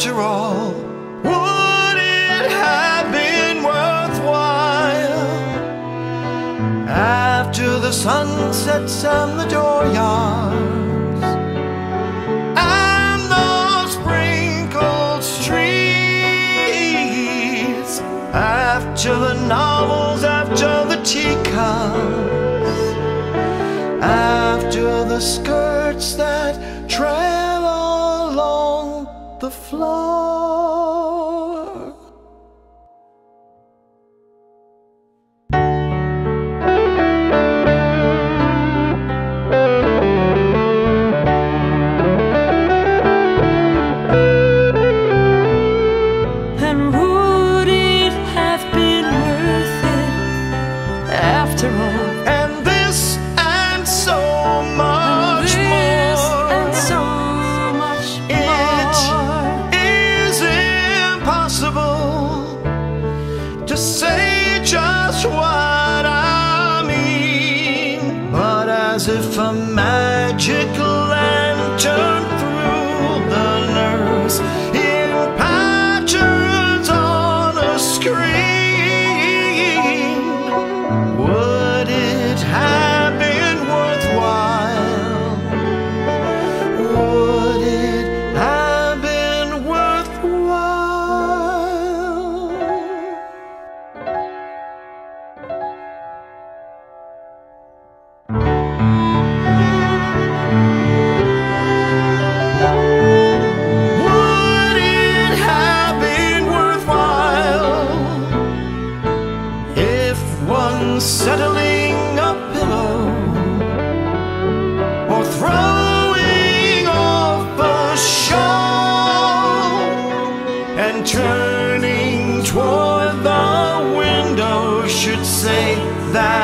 after all, would it have been worthwhile? After the sun sets and the streets, after the novels, after the teacups, after the skirts that trail the floor. to say just what I mean. But as if a magic lantern one settling a pillow or throwing off a shawl and turning toward the window should say that.